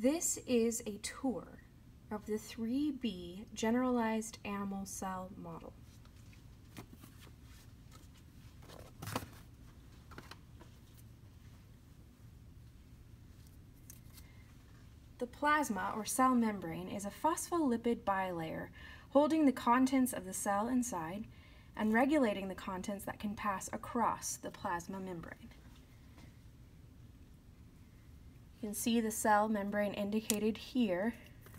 This is a tour of the 3B Generalized Animal Cell Model. The plasma or cell membrane is a phospholipid bilayer holding the contents of the cell inside and regulating the contents that can pass across the plasma membrane. You can see the cell membrane indicated here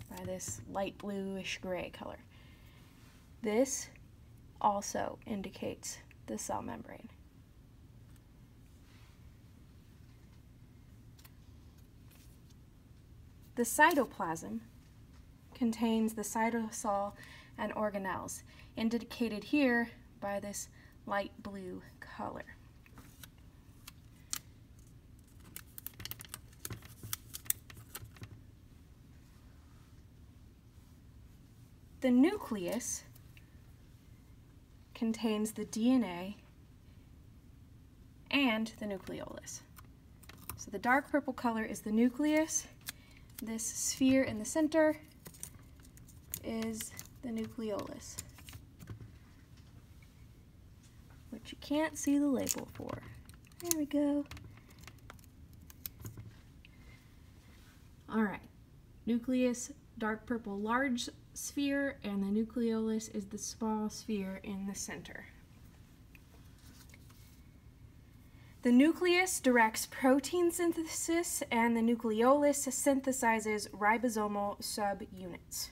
by this light bluish gray color. This also indicates the cell membrane. The cytoplasm contains the cytosol and organelles, indicated here by this light blue color. The nucleus contains the DNA and the nucleolus. So the dark purple color is the nucleus. This sphere in the center is the nucleolus, which you can't see the label for. There we go. All right, nucleus, dark purple, large sphere, and the nucleolus is the small sphere in the center. The nucleus directs protein synthesis, and the nucleolus synthesizes ribosomal subunits.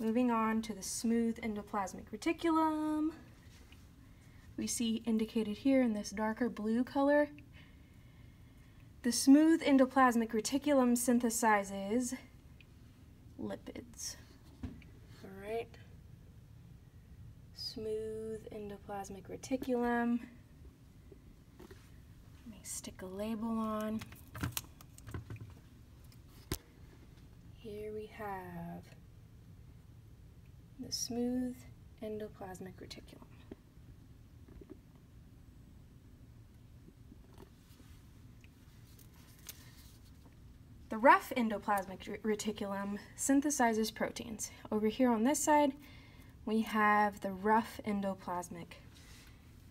Moving on to the smooth endoplasmic reticulum. We see indicated here in this darker blue color. The smooth endoplasmic reticulum synthesizes lipids. All right. Smooth endoplasmic reticulum. Let me stick a label on. Here we have the smooth endoplasmic reticulum. Rough endoplasmic reticulum synthesizes proteins. Over here on this side, we have the rough endoplasmic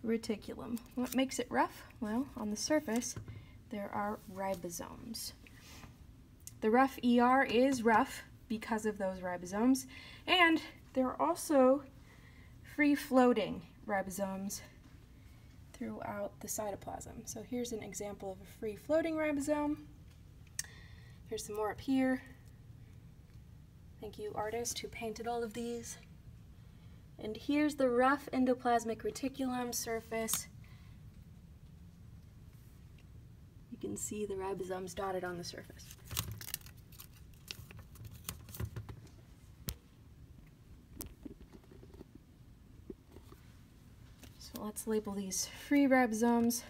reticulum. What makes it rough? Well, on the surface, there are ribosomes. The rough ER is rough because of those ribosomes, and there are also free-floating ribosomes throughout the cytoplasm. So here's an example of a free-floating ribosome. Here's some more up here. Thank you, artist, who painted all of these. And here's the rough endoplasmic reticulum surface. You can see the ribosomes dotted on the surface. So let's label these free ribosomes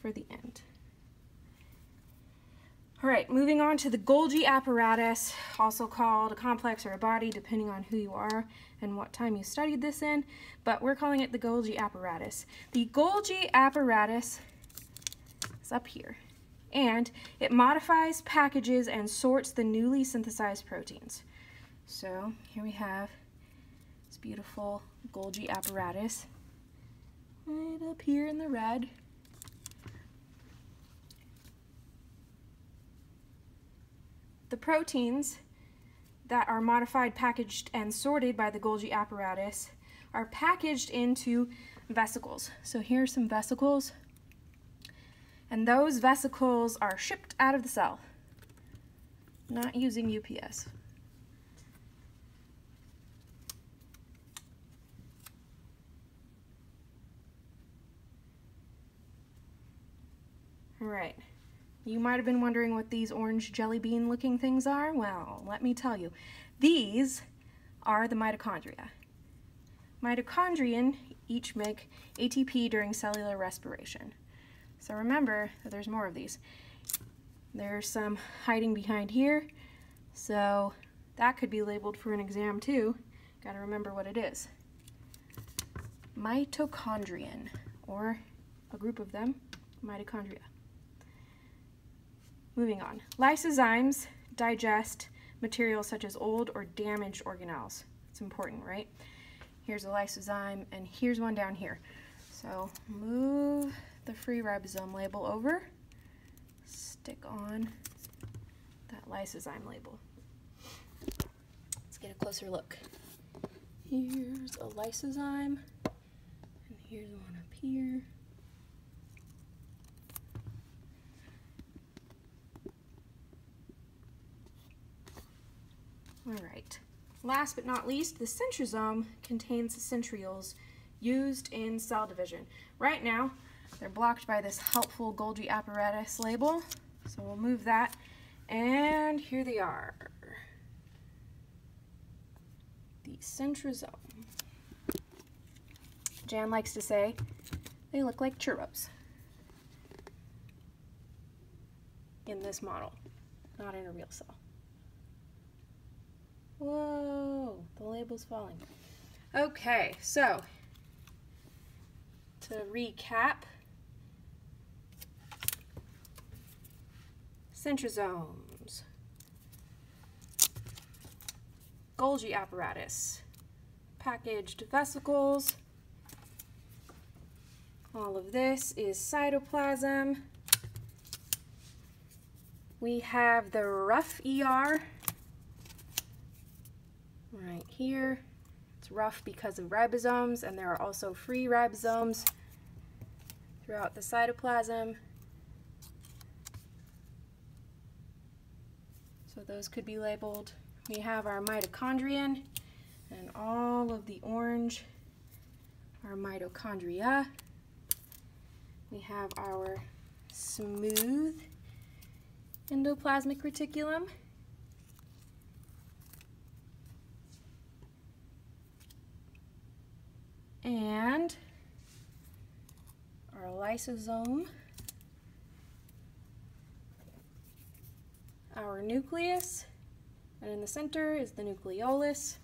for the end. All right, moving on to the Golgi apparatus, also called a complex or a body, depending on who you are and what time you studied this in, but we're calling it the Golgi apparatus. The Golgi apparatus is up here, and it modifies, packages, and sorts the newly synthesized proteins. So here we have this beautiful Golgi apparatus right up here in the red. The proteins that are modified, packaged, and sorted by the Golgi apparatus are packaged into vesicles. So here are some vesicles, and those vesicles are shipped out of the cell, not using UPS. All right. You might have been wondering what these orange jelly bean looking things are. Well, let me tell you. These are the mitochondria. Mitochondrion each make ATP during cellular respiration. So remember that there's more of these. There's some hiding behind here, so that could be labeled for an exam too. Got to remember what it is. Mitochondrion, or a group of them, mitochondria. Moving on. Lysosomes digest materials such as old or damaged organelles. It's important, right? Here's a lysosome, and here's one down here. So move the free ribosome label over, stick on that lysosome label. Let's get a closer look. Here's a lysosome, and here's one up here. All right. Last but not least, the centrosome contains centrioles used in cell division. Right now, they're blocked by this helpful Golgi apparatus label, so we'll move that. And here they are. The centrosome. Jan likes to say they look like churros in this model, not in a real cell. Whoa, the label's falling. Okay, so to recap, centrosomes, Golgi apparatus, packaged vesicles, all of this is cytoplasm. We have the rough ER right here. It's rough because of ribosomes, and there are also free ribosomes throughout the cytoplasm. So those could be labeled. We have our mitochondrion, and all of the orange are mitochondria. We have our smooth endoplasmic reticulum. And our lysosome, our nucleus, and in the center is the nucleolus.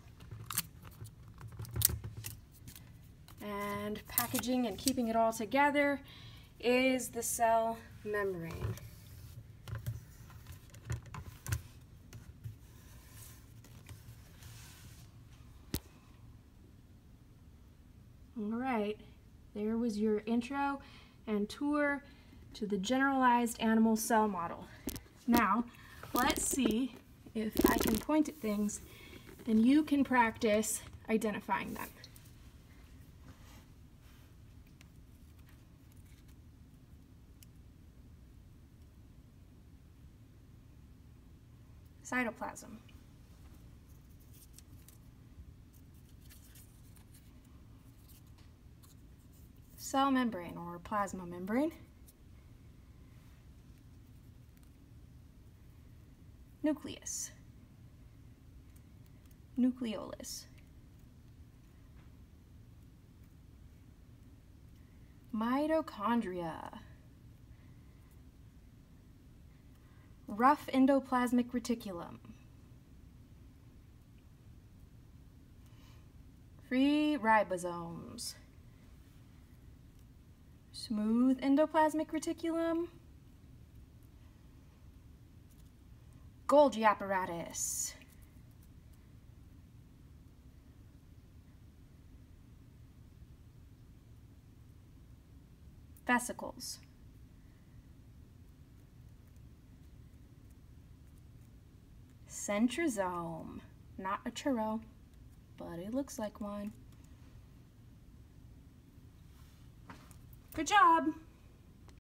And packaging and keeping it all together is the cell membrane. All right, there was your intro and tour to the generalized animal cell model. Now, let's see if I can point at things and you can practice identifying them. Cytoplasm. Cell membrane or plasma membrane. Nucleus. Nucleolus. Mitochondria. Rough endoplasmic reticulum. Free ribosomes smooth endoplasmic reticulum, Golgi apparatus, vesicles, centrosome, not a churro, but it looks like one. Good job!